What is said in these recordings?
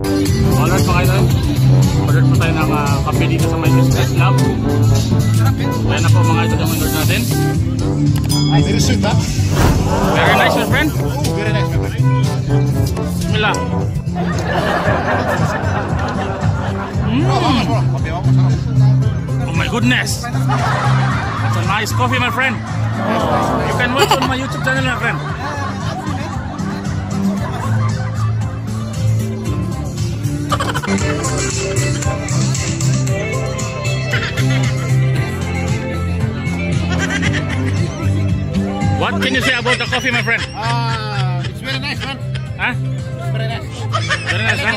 Alright mga idol. Order po tayo ng uh, kape dito sa may Business Lab. Ayan na po mga idol yung order natin. Very sweet, ha? Very nice my friend. Oh, very nice, my friend. Bismillah. Vamos. Oh my goodness. That's a nice coffee my friend. You can watch on my YouTube channel my friend. What can you say about the coffee my friend? Ah, it's very nice, man. Huh? It's very nice. Very nice, huh?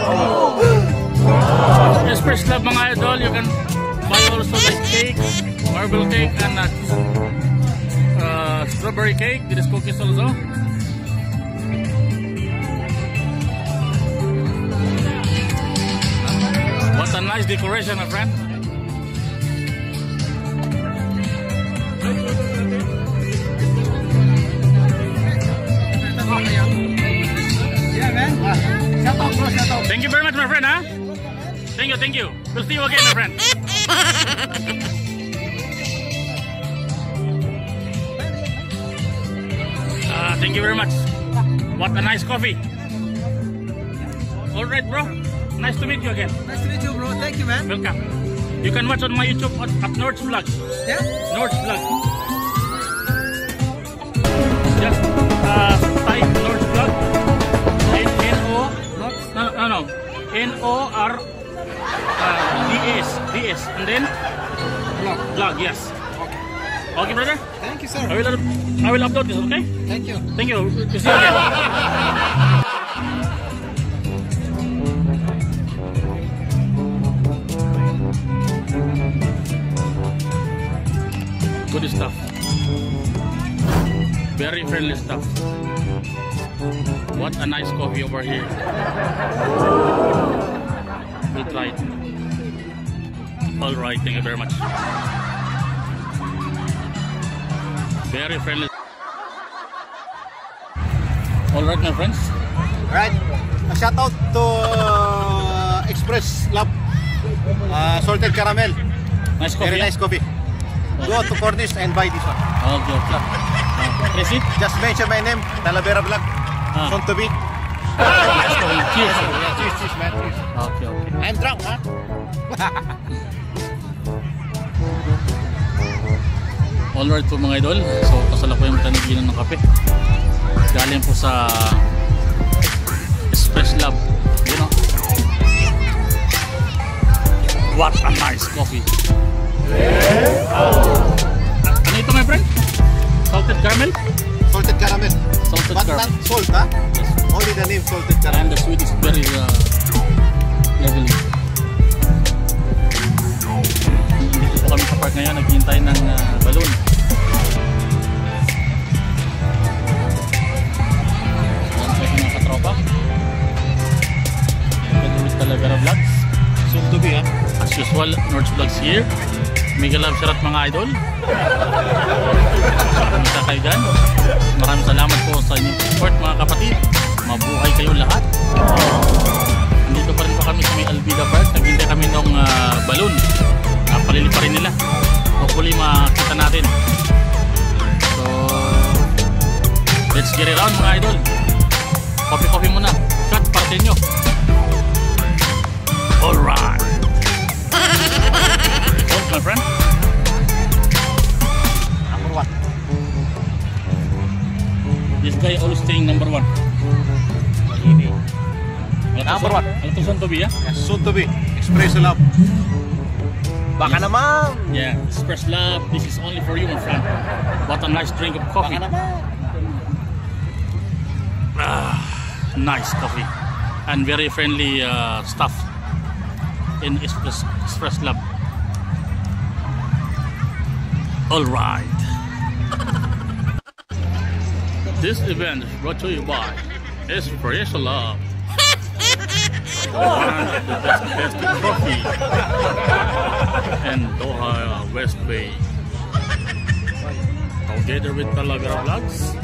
Express Club mga idol, you can buy also like cake, marble cake, and uh, uh, strawberry cake. This cookies also. Nice decoration, my friend. Shout out. Thank you very much, my friend, huh? Thank you, thank you. We'll see you again, my friend. Ah, thank you very much. What a nice coffee. All right, bro. Nice to meet you again. Nice to meet you. Thank you, man. Welcome. You can watch on my YouTube at, at North Vlog. Yeah? North Vlog. Just uh, type North Vlog. N N O Not no no no N O R uh, D S D S and then vlog. vlog. Yes. Okay. Okay, brother. Thank you, sir. I will I will upload this. Okay. Thank you. Thank you. Stuff. Very friendly stuff. What a nice coffee over here. We'll try it. All right, thank you very much. Very friendly. All right, my friends. Alright. A shout out to uh, Express Lab. Uh, salted caramel. Nice coffee. Very nice coffee. Go to Cornish and buy this one. Okay, okay. Uh, receipt? Just mention my name, Talavera Vlog. Ah. Soon to be. Cheers. Yeah, cheers, cheers, man. Cheers. Okay, okay. I'm drunk, ha? Alright po mga idol. So, kasalukuyan tayo naginom ng kape. Galing po sa Express Lab. You know? What a nice coffee. Ah, ano ito my friend? Salted caramel? Salted caramel. Salted But caramel. not salt, ha? Only the name salted And caramel. the sweet is very uh, lovely. Dito po kami sa park ngayon, naghihintay ng uh, balloon. Katropa. Patuloy talaga na vlogs. Soon to be, ha? As usual, Nords Vlogs here. Mega love shoutout mga idol. Kamusta kayo dyan? Maraming sa staying number one. Number one. Alatusan to be, yeah? Yes, soon to be. Express Lab. Baka naman. Yeah, Express Lab. This is only for you, my friend. What a nice drink of coffee. Baka naman. Ah, nice coffee. And very friendly uh, staff in Express, Express Lab. All right. This event is brought to you by Express Lab. The best, best coffee and Doha West Bay. Together with Talaga Vlogs.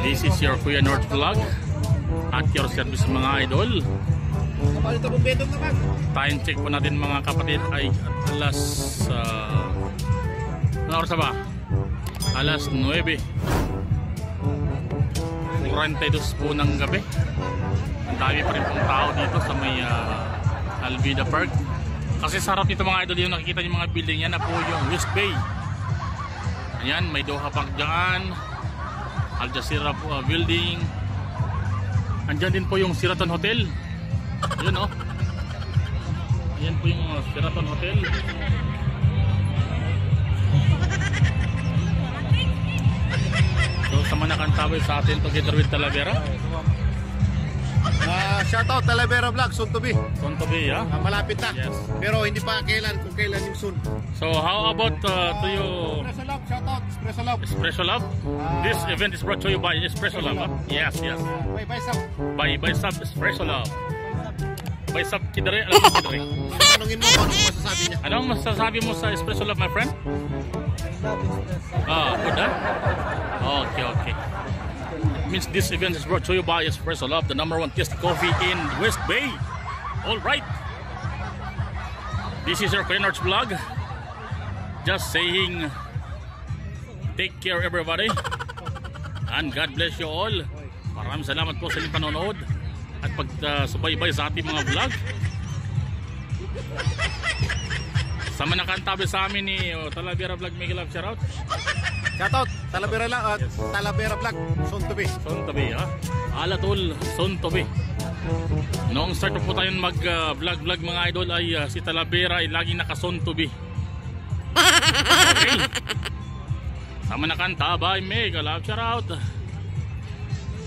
This is your Kuya North Vlog at your service mga idol. Time check po natin mga kapatid ay alas uh, ano oras ba? Alas 9 42 po ng gabi. Ang dami pa rin pong tao dito sa may uh, Alvida Park. Kasi sa harap nito mga idol yung nakikita yung mga building yan na po yung West Bay. Ayan may Doha Park dyan. Al Jazeera po, uh, building. Andyan din po yung Sheraton Hotel. Yun oh. Ayan po yung uh, Sheraton Hotel. So sa Manakantawe sa atin together with Talavera. Ah, shoutout Talavera Vlog, soon to be. Son to be, ha? Ah, malapit na. Yes. Pero hindi pa kailan kung kailan yung soon. So how about uh, to you Espresso Love, shoutout. Espresso Love. Espresso Lab? This event is brought to you by Espresso Lab. huh? Yes, yes. May bye Sam. By by Sub Espresso Lab. By Sub Kidare, alam mo Kidare. Tanungin mo kung ano masasabi niya. Anong masasabi mo sa Espresso Lab, my friend? Ah, good ha? Okay, okay. Means this event is brought to you by Espresso Lab, the number one tasty coffee in West Bay. All right. This is your Korean Arts vlog. Just saying, take care everybody. And God bless you all. Maraming salamat po sa inyong panonood at pagsubaybay sa ating mga vlog. Sa manakantabi sa amin ni oh, Talavera Vlog Miguel Love shoutout. Shoutout Talavera lang, ah, Talavera Vlog, soon to be. Son tabi ha. Alatul son tabi. Noong start po tayo mag uh, vlog vlog mga idol ay uh, si Talavera ay lagi naka-son tabi. Okay. Sa manakantabay Miguel Love shoutout.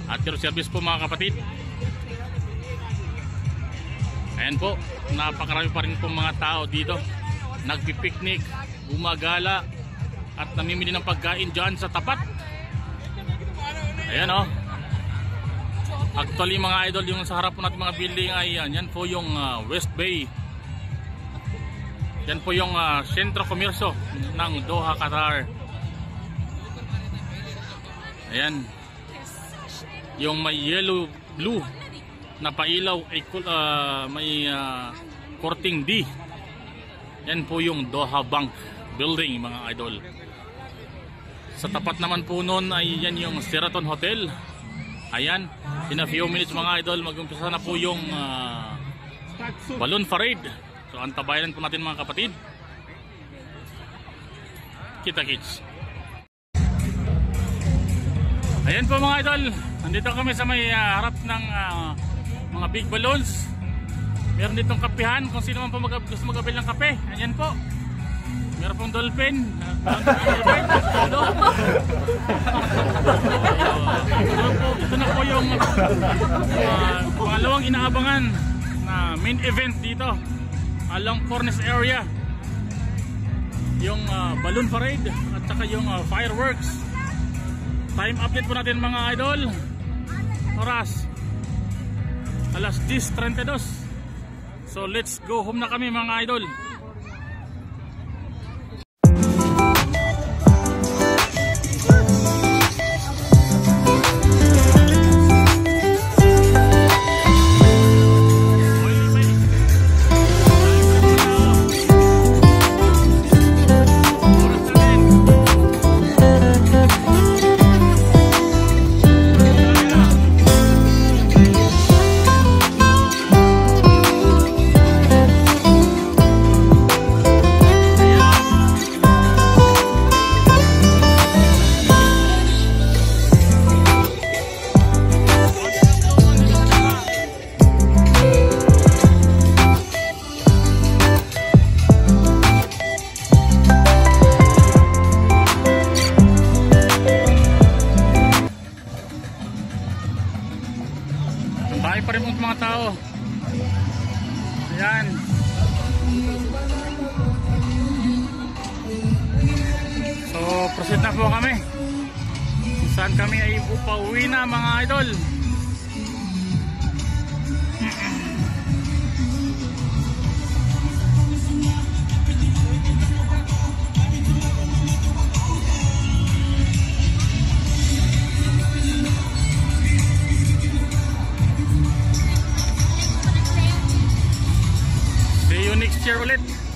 At your service po mga kapatid. Ayan po, napakarami pa rin po mga tao dito. Nagpipiknik, gumagala, at namimili ng pagkain dyan sa tapat. Ayan o. Actually mga idol, yung sa harap po natin mga building ay yan. Yan po yung ah, West Bay. Yan po yung ah, sentro komersyo ng Doha, Qatar. Ayan. Yung may yellow blue na pailaw ay ah, may ah, korting D. Yan po yung Doha Bank building mga idol. Sa tapat naman po nun ay yan yung Sheraton Hotel. Ayan, in a few minutes mga idol, mag-umpisa na po yung ah, balloon parade. So antabayan po natin mga kapatid. Kita kits. Ayan po mga idol, nandito kami sa may ah, harap ng ah, mga big balloons. Meron ditong kapihan kung sino man po mag gusto magabil ng kape. Ayan po. Meron pong dolphin. Ito, na po yung ah, pangalawang inaabangan na main event dito along Cornice area. Yung ah, balloon parade at saka yung ah, fireworks. Time update po natin mga idol. Oras. Alas 10.32. So let's go home na kami mga idol. Tao. Ayan. So, proceed na po kami. Saan kami ay upauwi na mga idol. picture ulit.